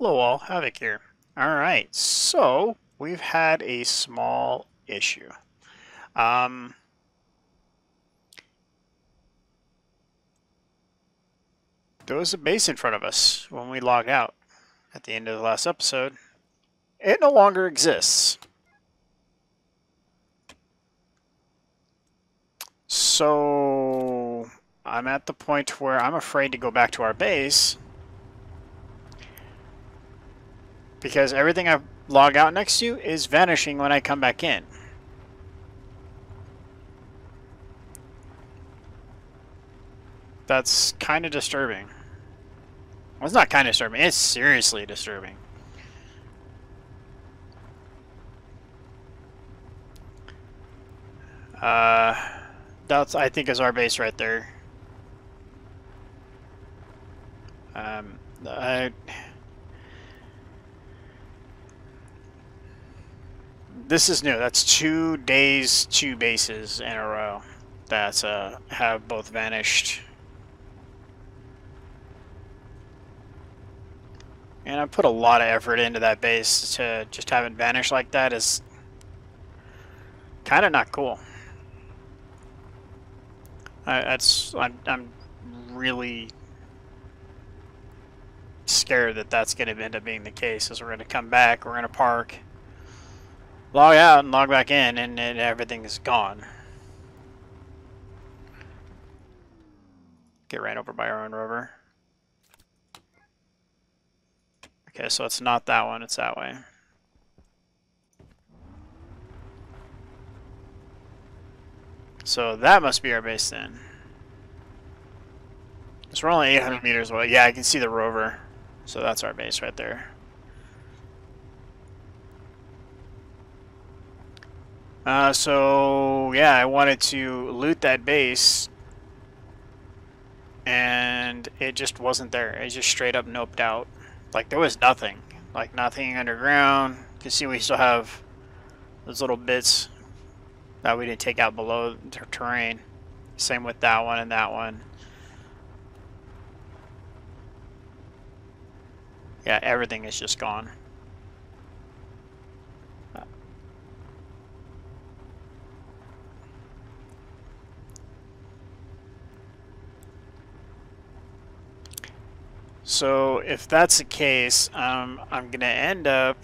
Hello all, Havoc here. Alright, so we've had a small issue. Um, there was a base in front of us when we logged out at the end of the last episode. It no longer exists. So I'm at the point where I'm afraid to go back to our base because everything I log out next to is vanishing when I come back in. That's kind of disturbing. Well, it's not kind of disturbing, it's seriously disturbing. Uh, that's, I think, is our base right there. Um, I... This is new. That's two days, two bases in a row that uh, have both vanished. And I put a lot of effort into that base to just have it vanish like that is kind of not cool. I, that's I'm, I'm really scared that that's going to end up being the case. Is we're going to come back, we're going to park, log out, and log back in, and, and everything is gone. Get ran over by our own rover. Okay, so it's not that one, it's that way. So that must be our base then. So we're only 800 meters away. Yeah, I can see the rover. So that's our base right there. Uh, so, yeah, I wanted to loot that base. And it just wasn't there. It just straight up noped out. Like, there was nothing. Like, nothing underground. You can see we still have those little bits that we didn't take out below the terrain. Same with that one and that one. Yeah, everything is just gone. So if that's the case, um, I'm going to end up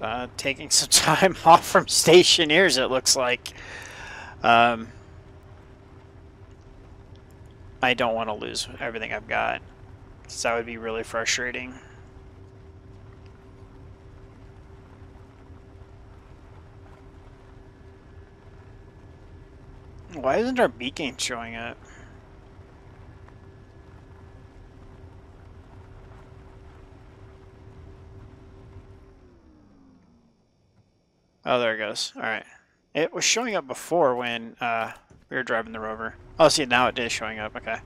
uh, taking some time off from stationeers, it looks like. Um, I don't want to lose everything I've got. Because that would be really frustrating. Why isn't our beacon showing up? Oh, there it goes. Alright. It was showing up before when uh, we were driving the rover. Oh, see, now it is showing up. Okay.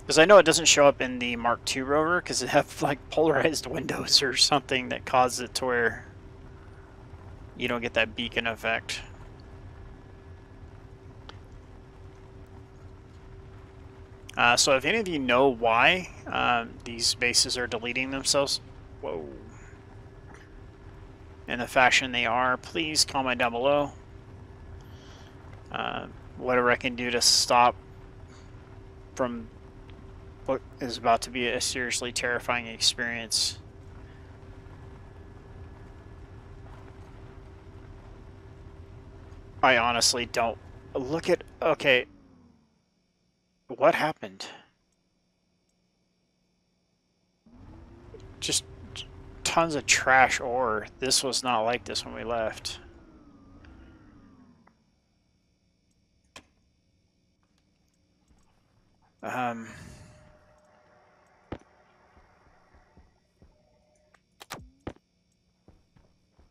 Because I know it doesn't show up in the Mark II rover because it have like polarized windows or something that causes it to where you don't get that beacon effect. Uh, so if any of you know why um, these bases are deleting themselves, whoa in the fashion they are, please comment down below. Uh, whatever I can do to stop from what is about to be a seriously terrifying experience. I honestly don't. Look at... Okay. What happened? Just tons of trash ore. This was not like this when we left. Um...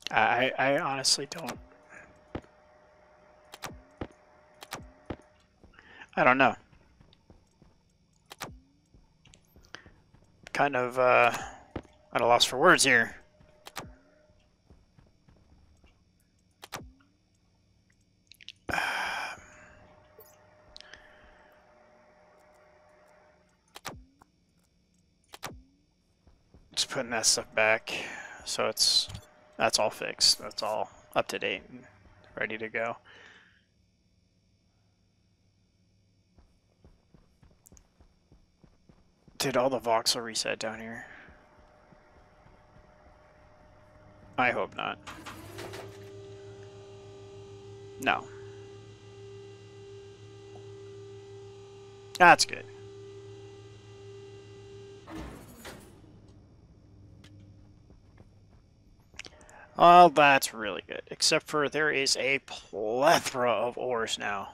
I, I honestly don't. I don't know. kind of uh, at a loss for words here. Um, just putting that stuff back so it's that's all fixed that's all up to date and ready to go Did all the voxel reset down here? I hope not. No. That's good. Well, that's really good. Except for there is a plethora of ores now.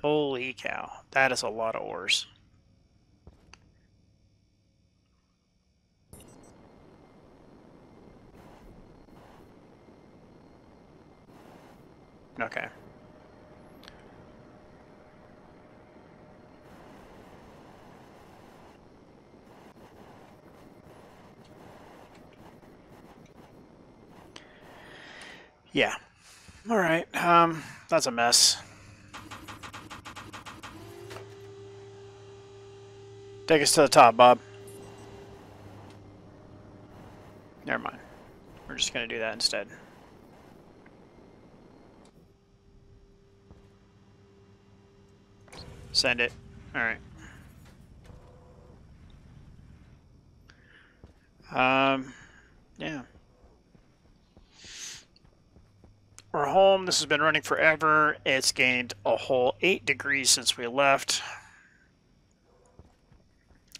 Holy cow. That is a lot of ores. Okay. Yeah. All right. Um, that's a mess. Take us to the top, Bob. Never mind. We're just going to do that instead. Send it. Alright. Um, yeah. We're home. This has been running forever. It's gained a whole 8 degrees since we left.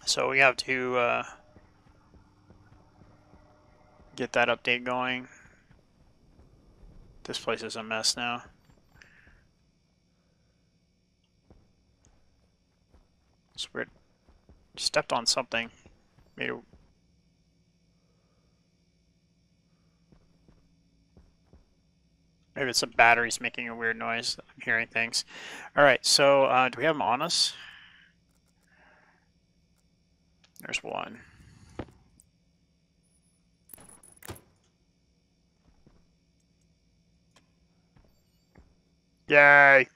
So we have to uh, get that update going. This place is a mess now. It's weird. Stepped on something. Made a Maybe it's batteries making a weird noise. I'm hearing things. All right, so uh, do we have them on us? There's one. Yay!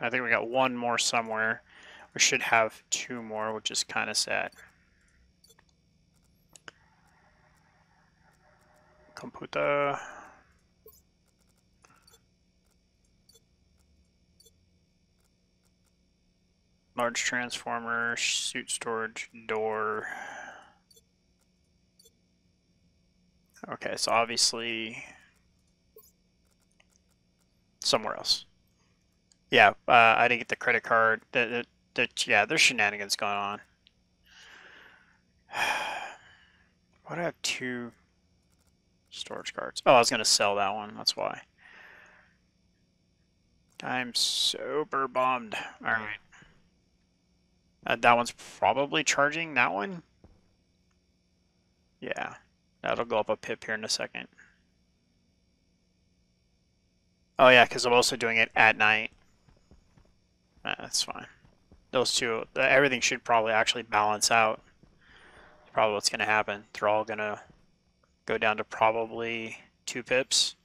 I think we got one more somewhere. We should have two more, which is kind of sad. Computer. Large transformer, suit storage, door. Okay, so obviously somewhere else. Yeah, uh, I didn't get the credit card. The, yeah, there's shenanigans going on. Why do I have two storage cards? Oh, I was going to sell that one. That's why. I'm super bummed. All right. Uh, that one's probably charging that one. Yeah, that'll go up a pip here in a second. Oh yeah, because I'm also doing it at night. That's fine. Those two, everything should probably actually balance out. That's probably what's going to happen. They're all going to go down to probably two pips.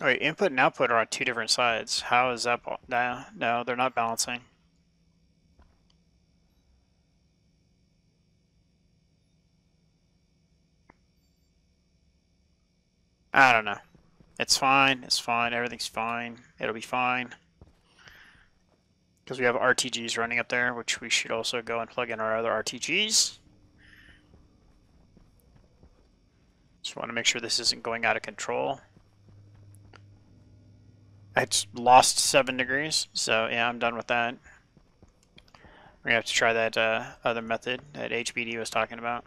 Wait, input and output are on two different sides. How is that? No, no, they're not balancing. I don't know. It's fine. It's fine. Everything's fine. It'll be fine. Because we have RTGs running up there, which we should also go and plug in our other RTGs. Just want to make sure this isn't going out of control. I lost 7 degrees, so yeah, I'm done with that. We're going to have to try that uh, other method that HBD was talking about.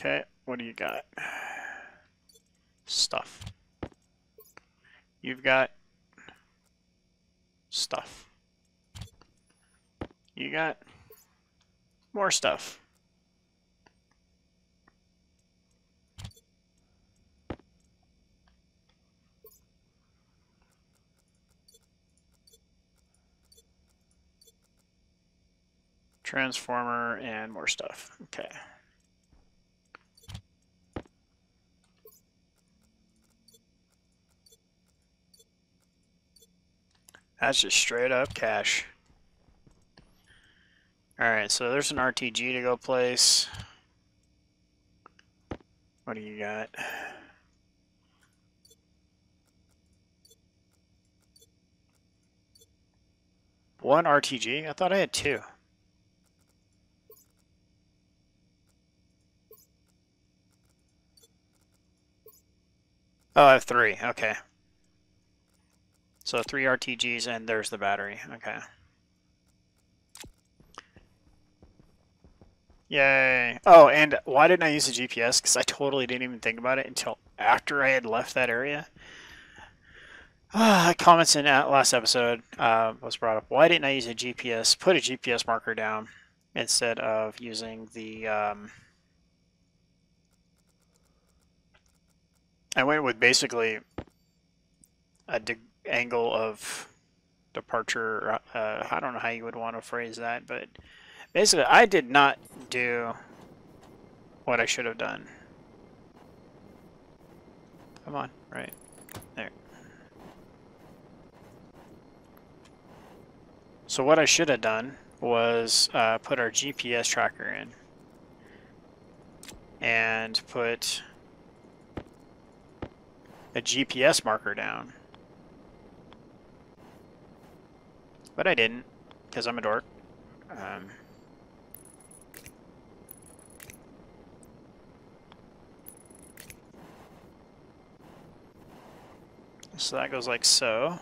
Okay, what do you got? Stuff. You've got stuff. You got more stuff. Transformer and more stuff. Okay. That's just straight up cash. Alright, so there's an RTG to go place. What do you got? One RTG? I thought I had two. Oh, I have three. Okay. So three RTGs and there's the battery. Okay. Yay. Oh, and why didn't I use the GPS? Because I totally didn't even think about it until after I had left that area. Uh, comments in last episode uh, was brought up. Why didn't I use a GPS? Put a GPS marker down instead of using the. Um, I went with basically a angle of departure. Uh, I don't know how you would want to phrase that, but basically, I did not do what I should have done. Come on, right there. So what I should have done was uh, put our GPS tracker in and put a GPS marker down. But I didn't, because I'm a dork. Um, so that goes like so.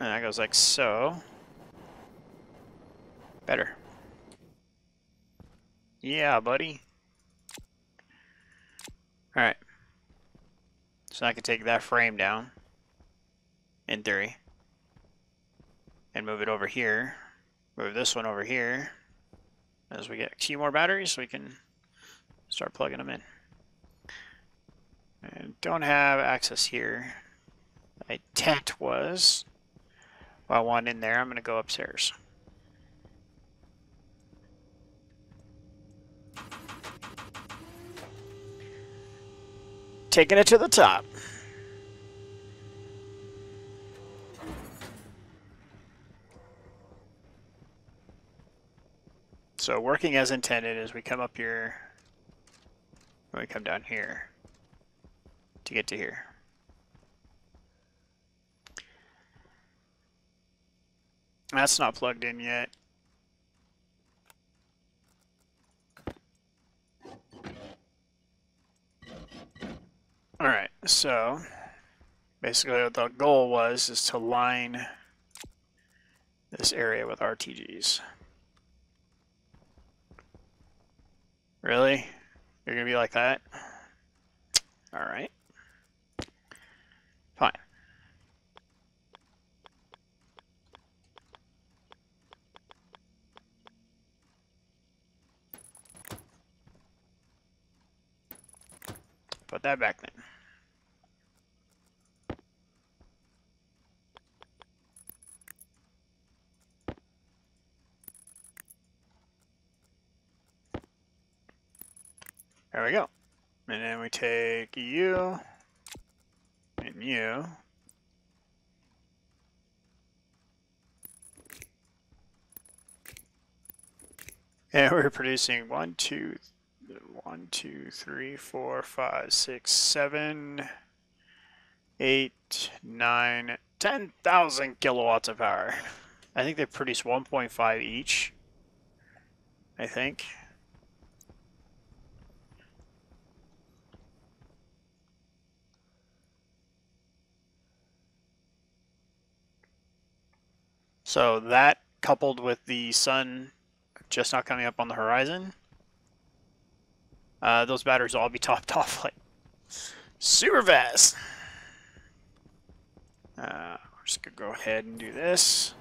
And that goes like so. Better. Yeah, buddy. Alright. So I can take that frame down, in theory, and move it over here. Move this one over here. As we get a few more batteries, we can start plugging them in. And don't have access here. My tent was I one in there, I'm going to go upstairs. Taking it to the top. So working as intended as we come up here, we come down here to get to here. That's not plugged in yet. Alright, so basically what the goal was is to line this area with RTGs. Really? You're gonna be like that? Alright. Fine. Put that back then. There we go. And then we take you and you. And we're producing one, two, one, two, three, four, five, six, seven, eight, nine, ten thousand kilowatts of power. I think they produce 1.5 each. I think. So that coupled with the sun just not coming up on the horizon, uh, those batteries will all be topped off like super fast. Uh, we're just gonna go ahead and do this.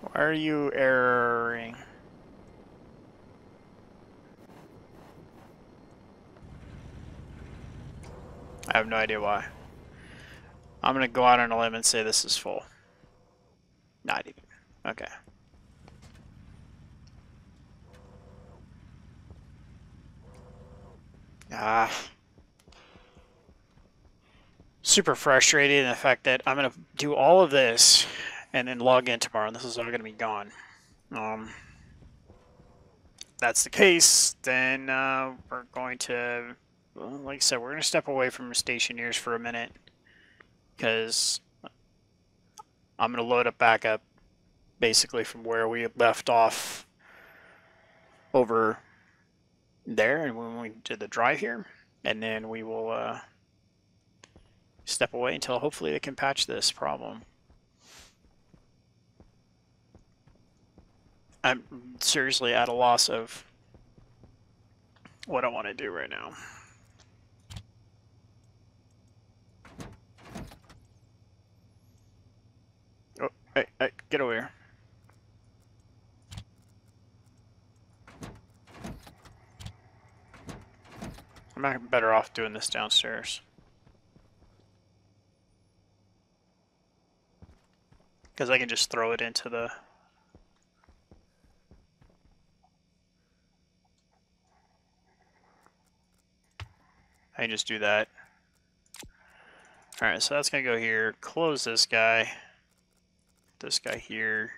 Why are you erroring? I have no idea why. I'm gonna go out on a limb and say this is full. Not even. Okay. Ah. Super frustrated in the fact that I'm gonna do all of this and then log in tomorrow and this is all gonna be gone. Um, that's the case, then uh, we're going to, well, like I said, we're going to step away from stationeers for a minute because I'm going to load up back up basically from where we left off over there and when we did the drive here and then we will uh, step away until hopefully they can patch this problem. I'm seriously at a loss of what I want to do right now. Oh, hey, get over here. I'm better off doing this downstairs. Because I can just throw it into the I just do that. Alright, so that's going to go here. Close this guy. This guy here.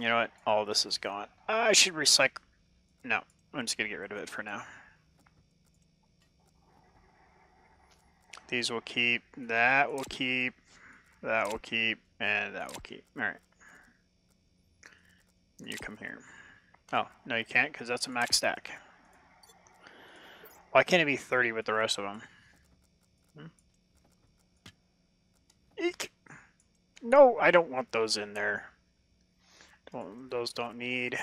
You know what? All this is gone. I should recycle... No, I'm just going to get rid of it for now. These will keep, that will keep, that will keep, and that will keep. Alright. You come here. Oh, no you can't because that's a max stack. Why can't it be 30 with the rest of them? Hmm? Eek! No, I don't want those in there. Don't, those don't need...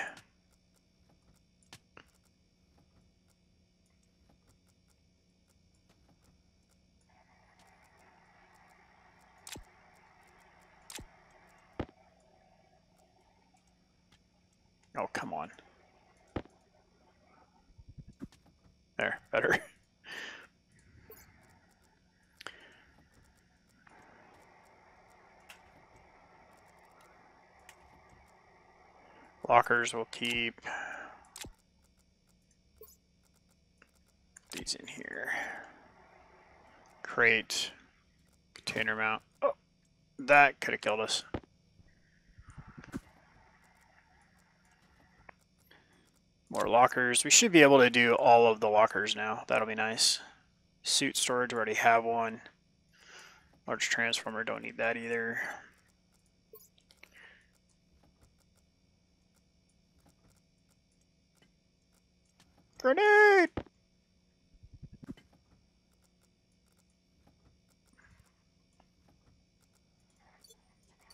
Oh, come on. There, better. Lockers will keep these in here. Crate, container mount. Oh, that could have killed us. More lockers. We should be able to do all of the lockers now. That'll be nice. Suit storage, we already have one. Large transformer, don't need that either. Grenade!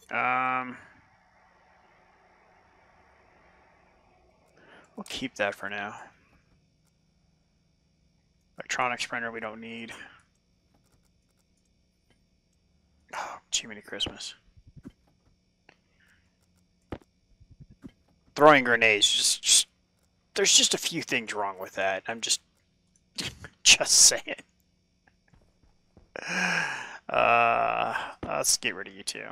Um... We'll keep that for now. Electronics printer we don't need. Oh, Jiminy Christmas. Throwing grenades, just, just, there's just a few things wrong with that. I'm just, just saying. Uh, let's get rid of you two.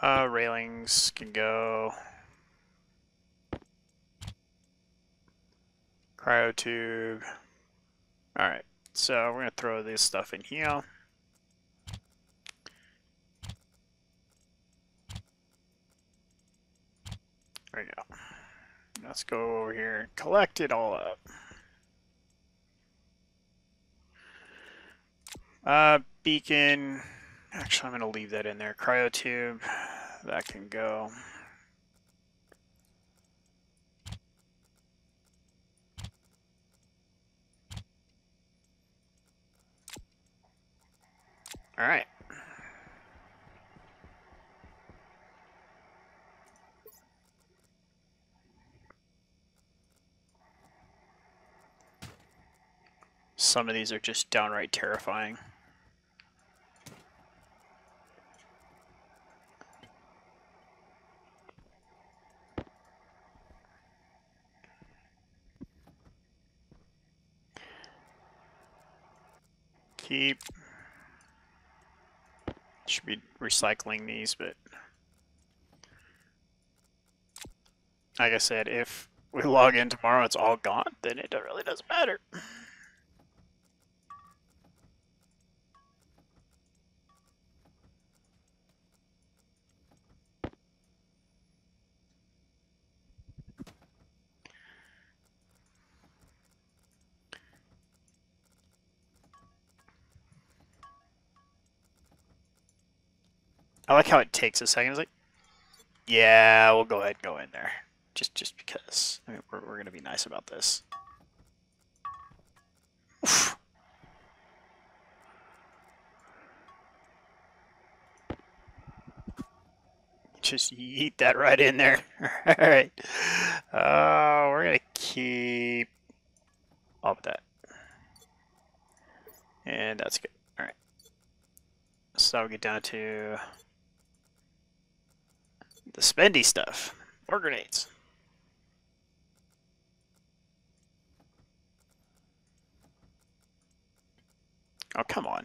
Uh, railings can go. Cryo tube. Alright, so we're going to throw this stuff in here. There you go. Let's go over here and collect it all up. Uh, beacon. Actually, I'm going to leave that in there. Cryotube, that can go. All right. Some of these are just downright terrifying. Should be recycling these, but like I said, if we log in tomorrow, it's all gone, then it really doesn't matter. I like how it takes a second. It's like, yeah, we'll go ahead and go in there. Just just because. I mean, we're, we're going to be nice about this. Oof. Just eat that right in there. Alright. Uh, we're going to keep all of that. And that's good. Alright. So we'll get down to the spendy stuff. More grenades. Oh, come on.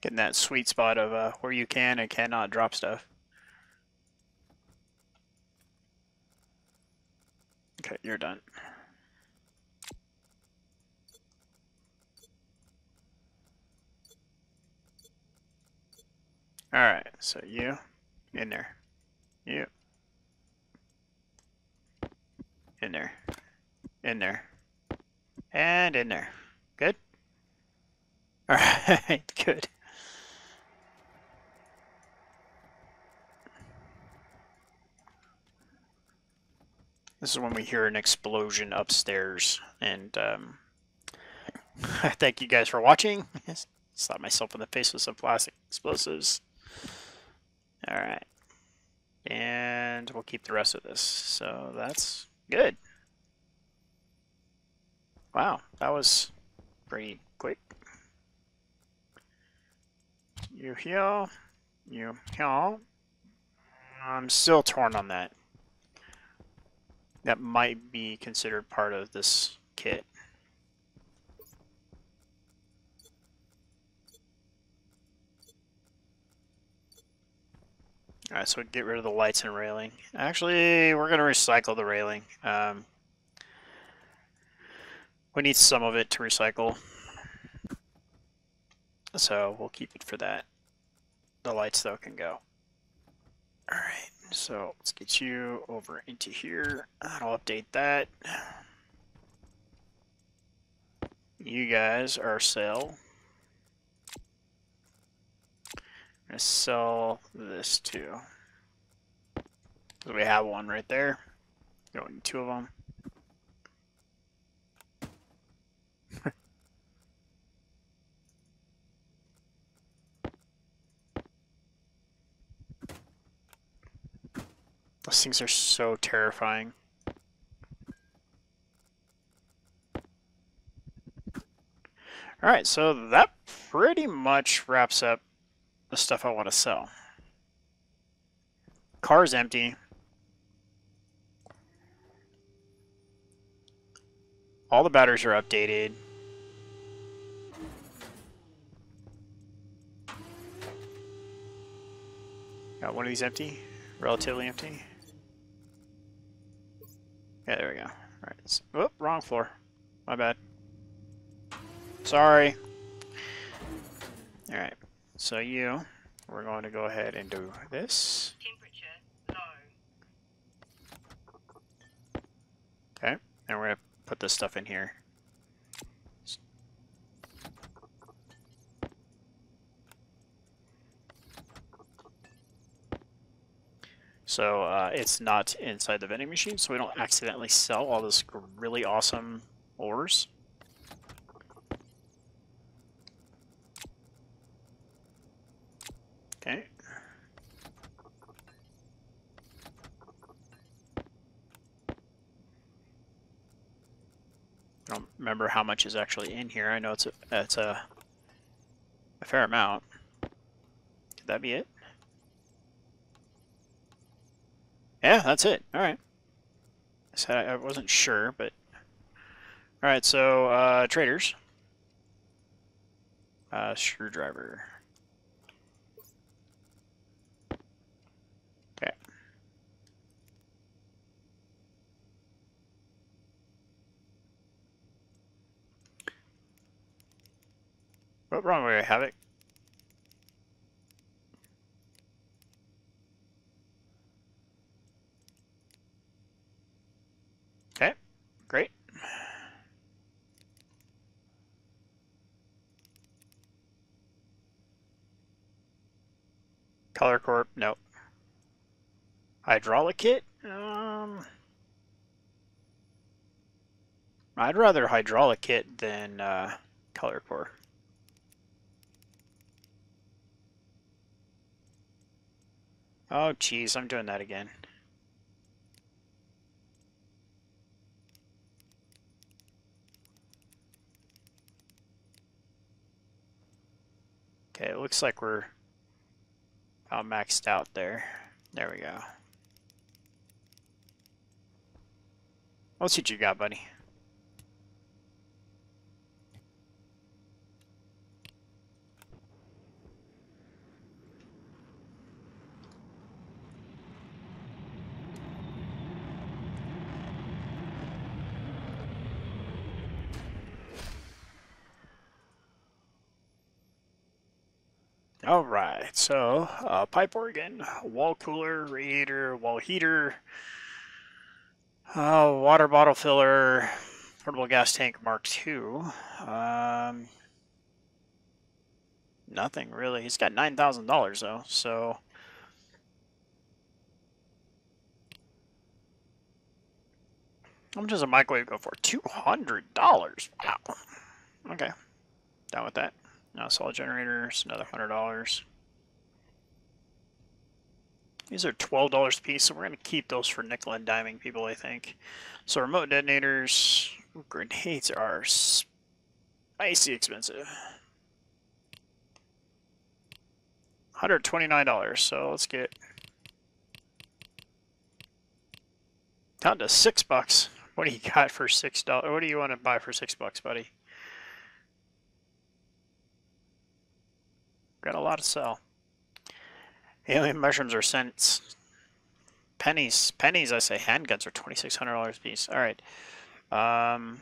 Getting that sweet spot of uh, where you can and cannot drop stuff. Okay, you're done. Alright, so you, in there. You. In there. In there. And in there. Good? Alright, good. This is when we hear an explosion upstairs, and um, thank you guys for watching. Slap myself in the face with some plastic explosives. All right. And we'll keep the rest of this. So that's good. Wow, that was pretty quick. You heal. You heal. I'm still torn on that. That might be considered part of this kit. Alright, so get rid of the lights and railing. Actually, we're going to recycle the railing. Um, we need some of it to recycle. So we'll keep it for that. The lights, though, can go. Alright, so let's get you over into here. I'll update that. You guys are sell. Gonna sell this too. we have one right there. Don't need two of them. Those things are so terrifying. Alright, so that pretty much wraps up the stuff I want to sell. Car's empty. All the batteries are updated. Got one of these empty, relatively empty. Yeah, there we go. All right. Oh, wrong floor. My bad. Sorry. All right. So you, we're going to go ahead and do this. Okay, and we're going to put this stuff in here. So uh, it's not inside the vending machine, so we don't accidentally sell all this really awesome ores. Okay, remember how much is actually in here. I know it's a, it's a, a fair amount. Could that be it? Yeah, that's it. All right. I said I wasn't sure, but all right. So uh, traders, uh, screwdriver. Okay. What wrong way I have it? Okay, great. Color Corp, nope. Hydraulic kit? Um, I'd rather hydraulic kit than uh, Color Corp. Oh, jeez, I'm doing that again. Okay, it looks like we're all maxed out there. There we go. Let's see what you got, buddy. All right, so uh, pipe organ, wall cooler, radiator, wall heater, uh, water bottle filler, portable gas tank Mark II. Um, nothing really. He's got nine thousand dollars though, so. How much does a microwave go for? Two hundred dollars. Wow. Okay, down with that. Now solid generators, another hundred dollars. These are twelve dollars a piece, so we're gonna keep those for nickel and diming people, I think. So remote detonators, grenades are spicy expensive. $129, so let's get down to six bucks. What do you got for six dollars? What do you want to buy for six bucks, buddy? Got a lot to sell. Alien mushrooms are cents. Pennies. Pennies, I say. Handguns are $2,600 a piece. All right. Um,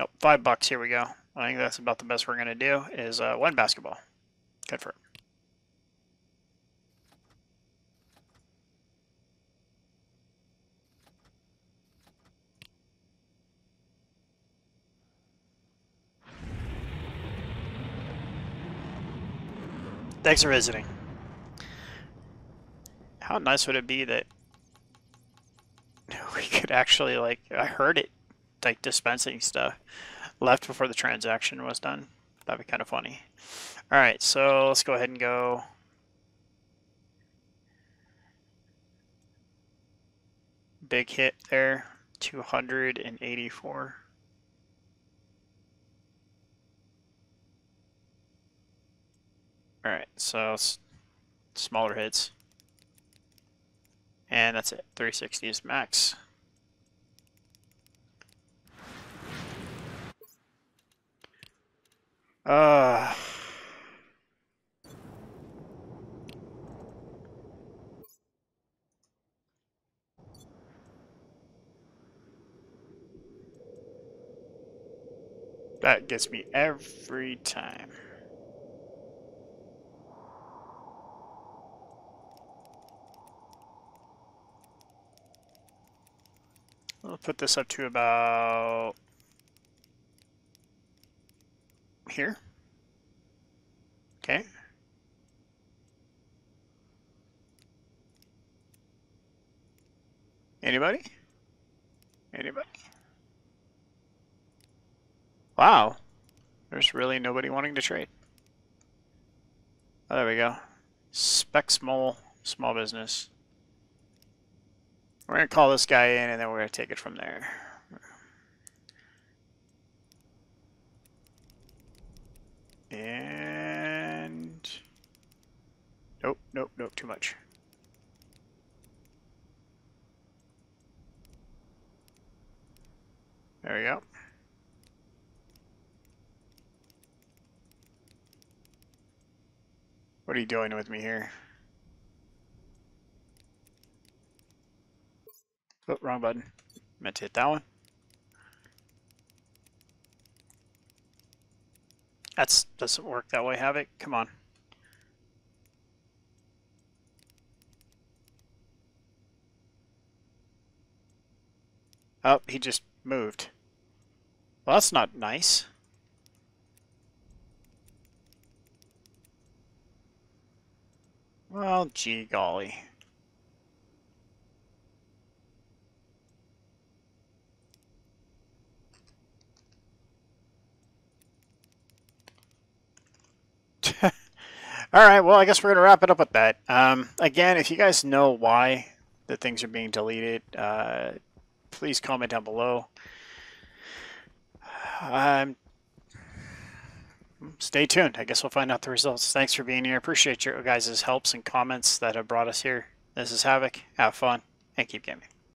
oh, five bucks. Here we go. I think that's about the best we're going to do is uh, one basketball. Good for it. Thanks for visiting. How nice would it be that we could actually, like, I heard it, like, dispensing stuff left before the transaction was done. That'd be kind of funny. Alright, so let's go ahead and go... Big hit there, 284. Alright, so smaller hits. And that's it. 360 is max. Uh... That gets me every time. I'll put this up to about here. Okay. Anybody? Anybody? Wow. There's really nobody wanting to trade. Oh, there we go. Spec small, small business. We're going to call this guy in, and then we're going to take it from there. And... Nope, nope, nope, too much. There we go. What are you doing with me here? Oh, wrong button. Meant to hit that one. That's doesn't work that way, Havoc. Come on. Oh, he just moved. Well, that's not nice. Well, gee golly. All right, well, I guess we're going to wrap it up with that. Um, again, if you guys know why the things are being deleted, uh, please comment down below. Um, stay tuned. I guess we'll find out the results. Thanks for being here. Appreciate your guys' helps and comments that have brought us here. This is Havoc. Have fun and keep gaming.